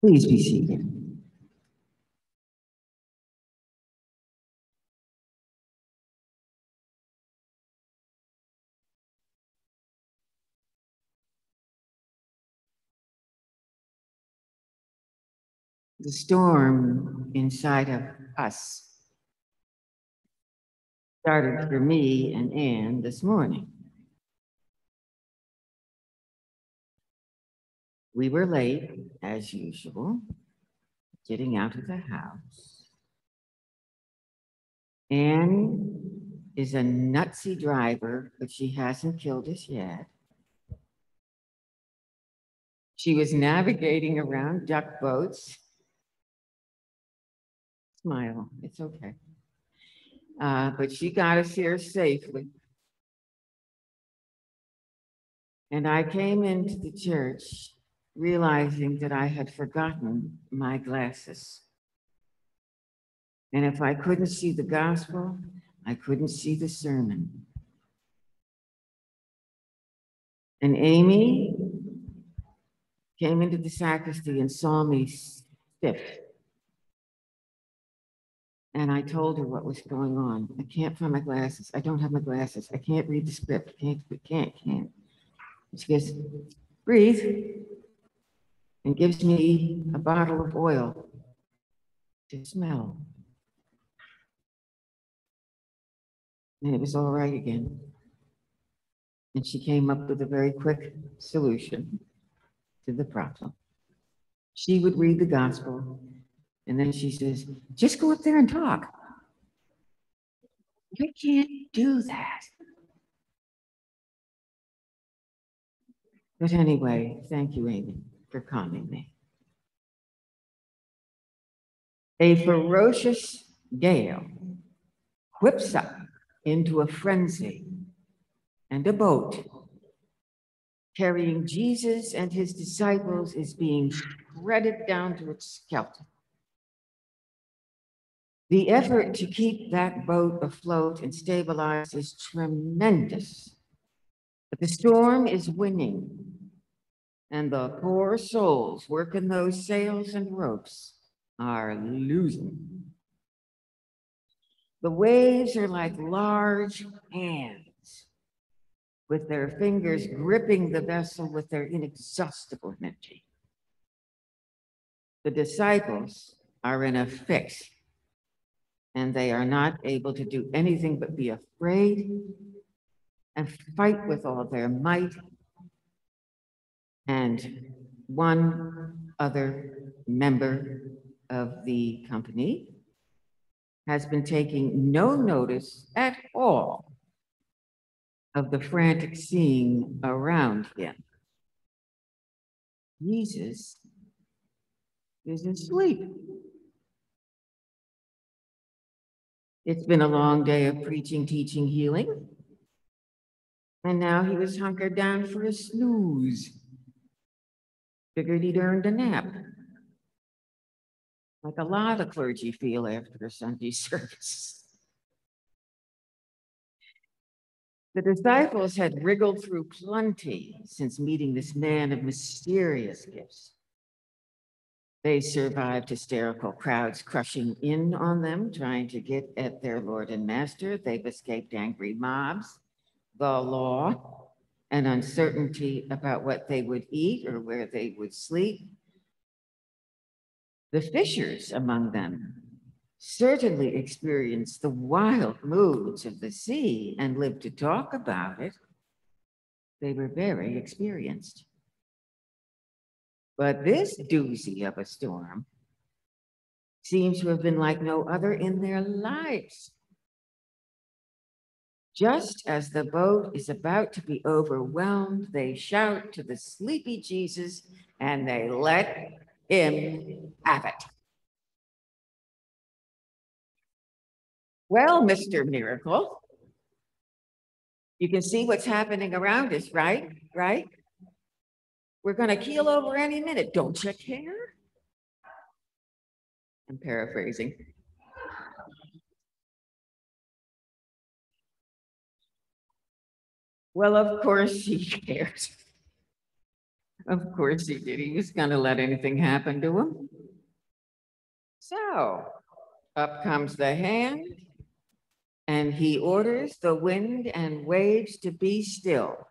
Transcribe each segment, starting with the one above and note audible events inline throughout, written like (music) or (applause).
Please be seated. The storm inside of us started for me and Anne this morning. We were late, as usual, getting out of the house. Anne is a nutsy driver, but she hasn't killed us yet. She was navigating around duck boats. Smile, it's okay. Uh, but she got us here safely. And I came into the church realizing that I had forgotten my glasses. And if I couldn't see the gospel, I couldn't see the sermon. And Amy came into the sacristy and saw me stiff. And I told her what was going on. I can't find my glasses. I don't have my glasses. I can't read the script. Can't, can't, can't. She goes, breathe and gives me a bottle of oil to smell. And it was all right again. And she came up with a very quick solution to the problem. She would read the gospel, and then she says, just go up there and talk. You can't do that. But anyway, thank you, Amy for calming me. A ferocious gale whips up into a frenzy, and a boat carrying Jesus and his disciples is being shredded down to its skeleton. The effort to keep that boat afloat and stabilized is tremendous, but the storm is winning and the poor souls working those sails and ropes are losing. The waves are like large hands with their fingers gripping the vessel with their inexhaustible energy. The disciples are in a fix and they are not able to do anything but be afraid and fight with all their might and one other member of the company has been taking no notice at all of the frantic scene around him. Jesus is asleep. It's been a long day of preaching, teaching, healing. And now he was hunkered down for a snooze. Figured he'd earned a nap. Like a lot of clergy feel after a Sunday (laughs) service. The disciples had wriggled through plenty since meeting this man of mysterious gifts. They survived hysterical crowds crushing in on them, trying to get at their Lord and Master. They've escaped angry mobs, the law, and uncertainty about what they would eat or where they would sleep. The fishers among them certainly experienced the wild moods of the sea and lived to talk about it. They were very experienced. But this doozy of a storm seems to have been like no other in their lives. Just as the boat is about to be overwhelmed, they shout to the sleepy Jesus and they let him have it. Well, Mr. Miracle, you can see what's happening around us, right? Right? We're going to keel over any minute. Don't you care? I'm paraphrasing. Well, of course he (laughs) cares. Of course he did. He was gonna let anything happen to him. So, up comes the hand, and he orders the wind and waves to be still.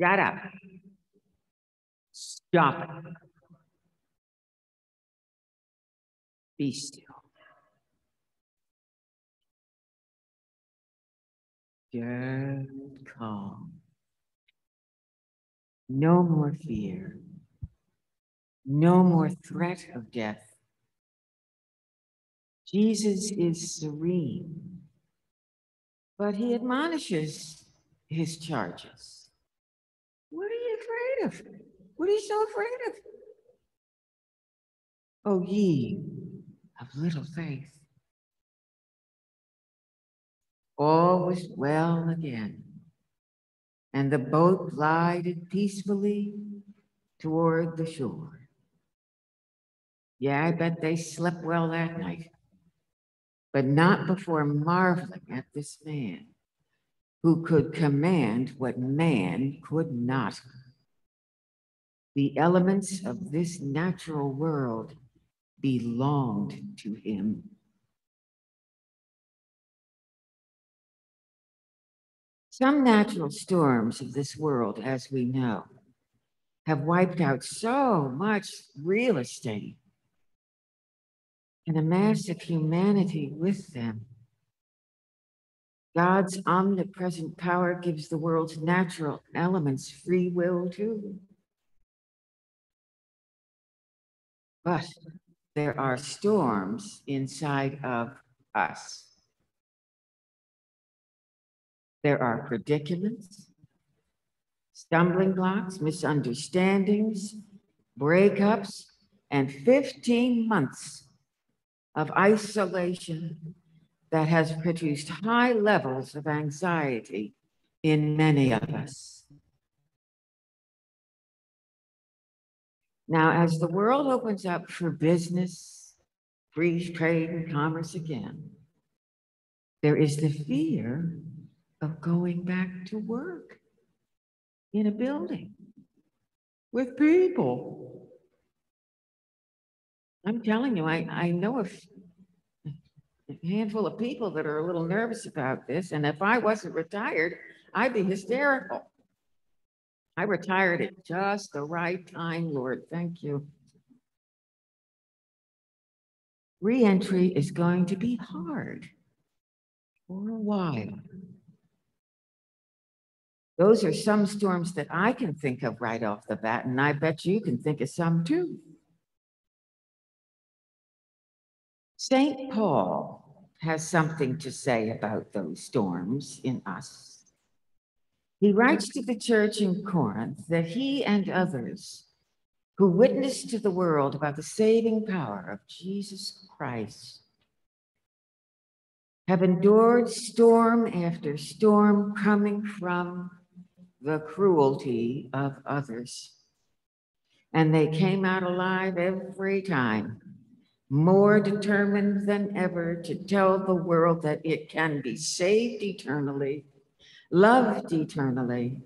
Shut up. Stop it. Be still. Dead calm. No more fear. No more threat of death. Jesus is serene, but he admonishes his charges. What are you afraid of? What are you so afraid of? Oh, ye of little faith. All was well again, and the boat glided peacefully toward the shore. Yeah, I bet they slept well that night, but not before marveling at this man who could command what man could not. The elements of this natural world belonged to him. Some natural storms of this world, as we know, have wiped out so much real estate and a mass of humanity with them. God's omnipresent power gives the world's natural elements free will too. But there are storms inside of us. There are predicaments, stumbling blocks, misunderstandings, breakups, and 15 months of isolation that has produced high levels of anxiety in many of us. Now, as the world opens up for business, free trade, and commerce again, there is the fear of going back to work in a building with people. I'm telling you, I, I know a handful of people that are a little nervous about this. And if I wasn't retired, I'd be hysterical. I retired at just the right time, Lord. Thank you. Reentry is going to be hard for a while. Those are some storms that I can think of right off the bat, and I bet you can think of some too. St. Paul has something to say about those storms in us. He writes to the church in Corinth that he and others who witnessed to the world about the saving power of Jesus Christ have endured storm after storm coming from the cruelty of others. And they came out alive every time more determined than ever to tell the world that it can be saved eternally, loved eternally,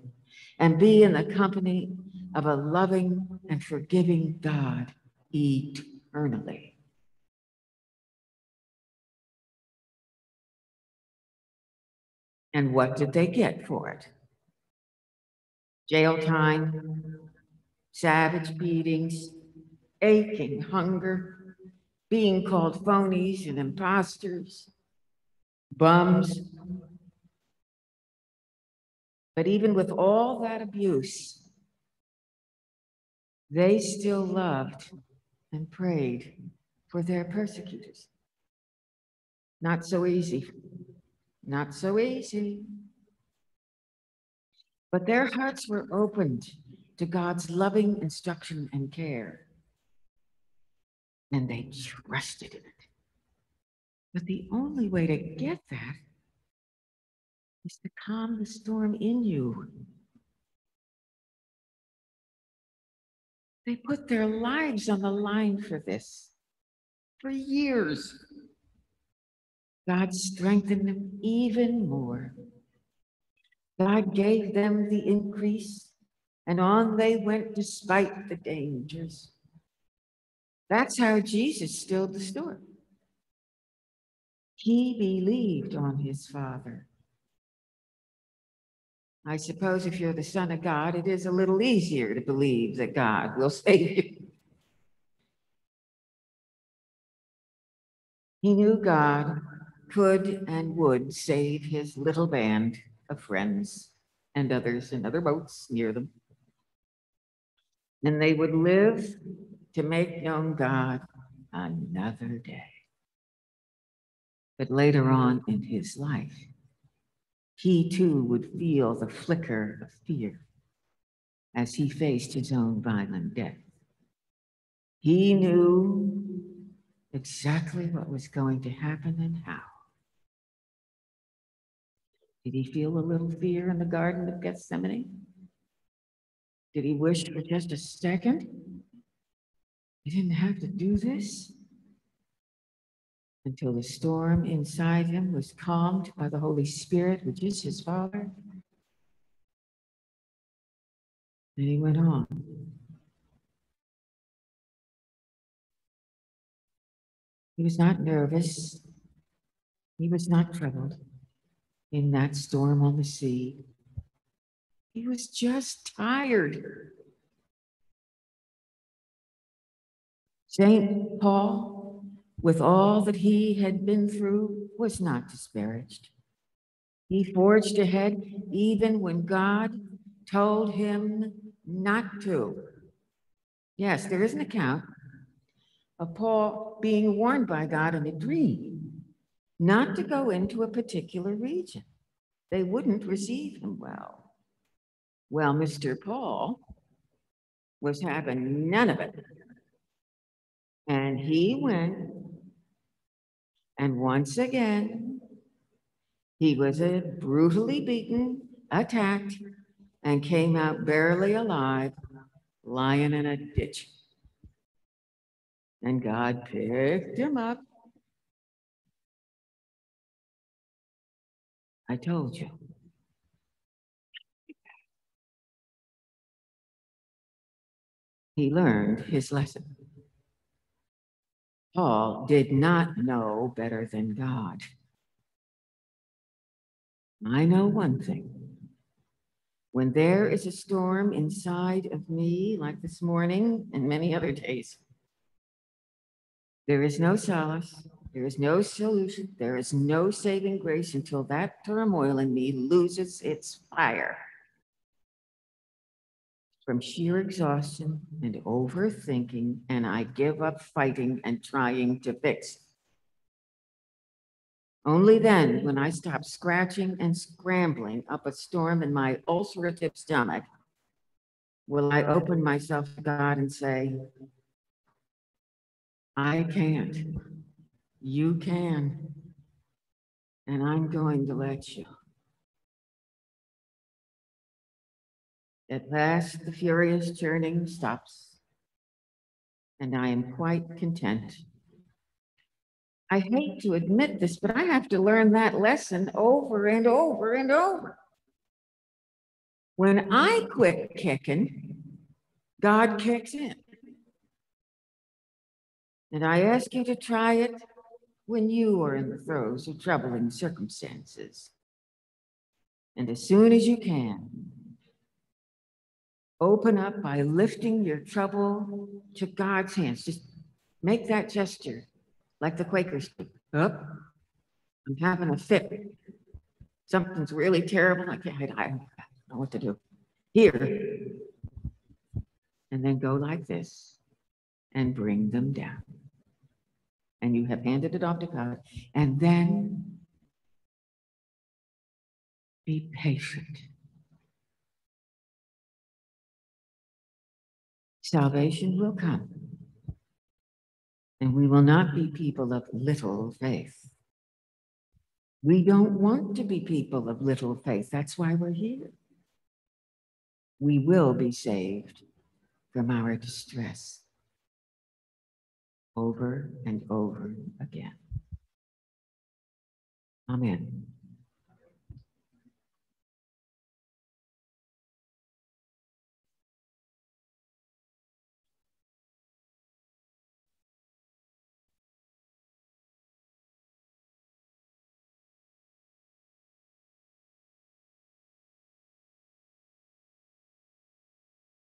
and be in the company of a loving and forgiving God eternally. And what did they get for it? Jail time, savage beatings, aching hunger, being called phonies and imposters, bums. But even with all that abuse, they still loved and prayed for their persecutors. Not so easy. Not so easy. But their hearts were opened to God's loving instruction and care and they trusted in it. But the only way to get that is to calm the storm in you. They put their lives on the line for this for years. God strengthened them even more. God gave them the increase and on they went despite the dangers. That's how Jesus stilled the storm. He believed on his Father. I suppose if you're the Son of God, it is a little easier to believe that God will (laughs) save you. He knew God could and would save his little band of friends and others in other boats near them. And they would live to make known God another day. But later on in his life, he too would feel the flicker of fear as he faced his own violent death. He knew exactly what was going to happen and how. Did he feel a little fear in the Garden of Gethsemane? Did he wish for just a second? He didn't have to do this until the storm inside him was calmed by the Holy Spirit, which is his Father. And he went on. He was not nervous. He was not troubled in that storm on the sea. He was just tired. St. Paul, with all that he had been through, was not disparaged. He forged ahead even when God told him not to. Yes, there is an account of Paul being warned by God in a dream not to go into a particular region. They wouldn't receive him well. Well, Mr. Paul was having none of it. And he went, and once again, he was brutally beaten, attacked, and came out barely alive, lying in a ditch. And God picked him up. I told you. He learned his lesson. Paul did not know better than God. I know one thing. When there is a storm inside of me, like this morning and many other days, there is no solace, there is no solution, there is no saving grace until that turmoil in me loses its fire from sheer exhaustion and overthinking, and I give up fighting and trying to fix. Only then, when I stop scratching and scrambling up a storm in my ulcerative stomach, will I open myself to God and say, I can't. You can. And I'm going to let you. At last, the furious churning stops, and I am quite content. I hate to admit this, but I have to learn that lesson over and over and over. When I quit kicking, God kicks in. And I ask you to try it when you are in the throes of troubling circumstances. And as soon as you can, Open up by lifting your trouble to God's hands. Just make that gesture like the Quakers do. Up. I'm having a fit. Something's really terrible. I can't, I don't know what to do. Here. And then go like this and bring them down. And you have handed it off to God. And then be patient salvation will come. And we will not be people of little faith. We don't want to be people of little faith. That's why we're here. We will be saved from our distress over and over again. Amen.